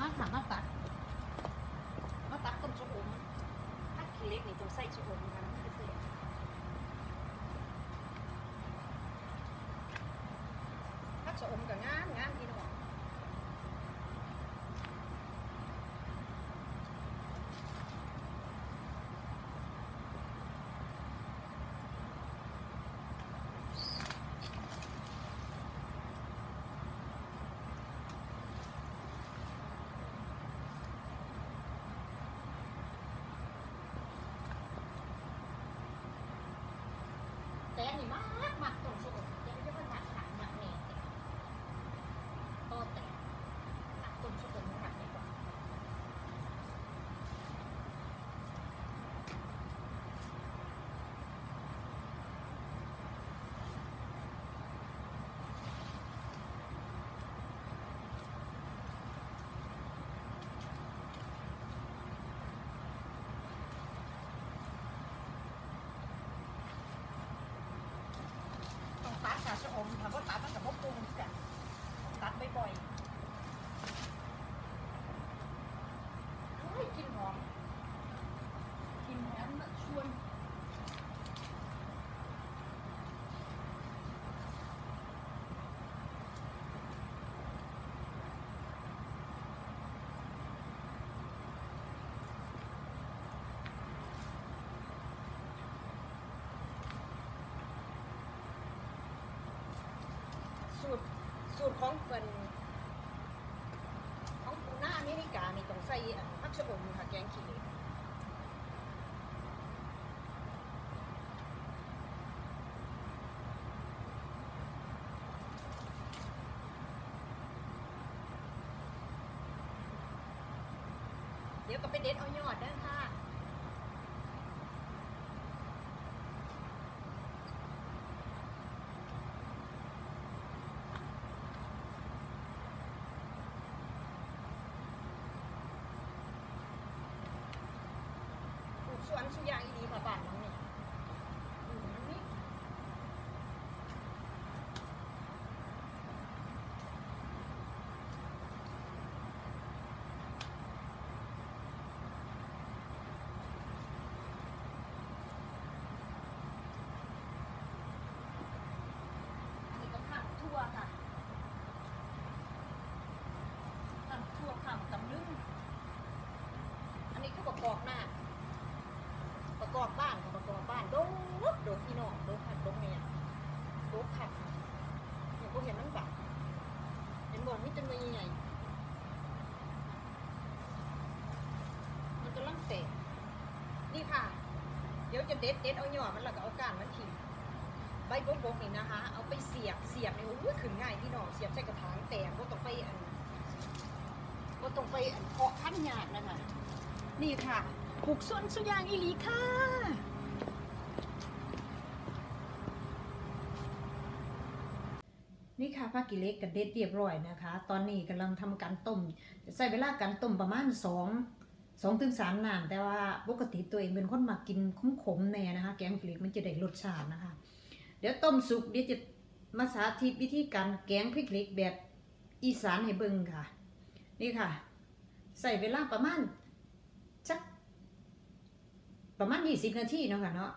มาค่ะมาตัดมาตัดต้นชะอมถ้าขี้เล็กนี่ต้อง ใส่ชะอมค่ะมันจะเสียถ้าชะอมก็งามงามพี่น้อง แต่อันนี้มากมากตรงสุดเดี๋ยวจะมันหนักหนักหนักแน่โตแต่ตัดต้นสุดมันหนักดีกว่า ต้องตัดค่ะชะอมถ้าว่าตัดมันกับพวกปรุงกันตัดบ่อยๆเฮ้ยกลินหอมกลินหอมแบบชวน สูตรสูตรของเป็นของปูหน้าอเมริกานี่ต้องใส่ผักชะอมค่ะแกงขี้เหล็กเดี๋ยวก็ไปเด็ดเอายอดด้อค่ะ วนสุยางอีดีค่ะบ้านน้องนี่อืมนี่อันนี้ก็ข้ามทั่วค่ะข้ามทั่วข้ามตำลึงอันนี้คือประกอบหน้า กอบบ้านค่ะประกอบบ้านโดกโดกพี่น้องโดกผัดโดกเนี่ยโดกผัดเนี่ยพวกเห็นมันแบบเห็นบอกมิจะมีใหญ่มันกำลังเตะนี่ค่ะ เดี๋ยวจะเด็ดเด็ดเอาหย่อมันแล้วก็เอาก้านมันทิ้งใบบกบกนี่นะคะ เอาไปเสียบเสียบเนี่ยโอ้ยขึ้นง่ายพี่น้องเสียบใส่กระถางแต่ก็ต้องไปอันก็ต้องไปอันเพาะขั้นยากนะคะนี่ค่ะ ปลูกสวนสุยางอีหลีค่ะนี่ค่ะผักกิเล็กกับเด็ดเรียบร้อยนะคะ ตอนนี้กำลังทำการต้มใช้เวลาการต้มประมาณสองสองถึงสามนานแต่ว่าปกติตัวเองเป็นคนมากินขมๆแน่นะคะ แกงกิเล็กมันจะได้รสชาตินะคะ เดี๋ยวต้มสุกเดี๋ยวจะมาสาธิตวิธีการแกงพริกเล็กแบบอีสานให้เบิ่งค่ะ นี่ค่ะ ใส่เวลาประมาณ ประมาณ20นาทีเนาะค่ะเนาะ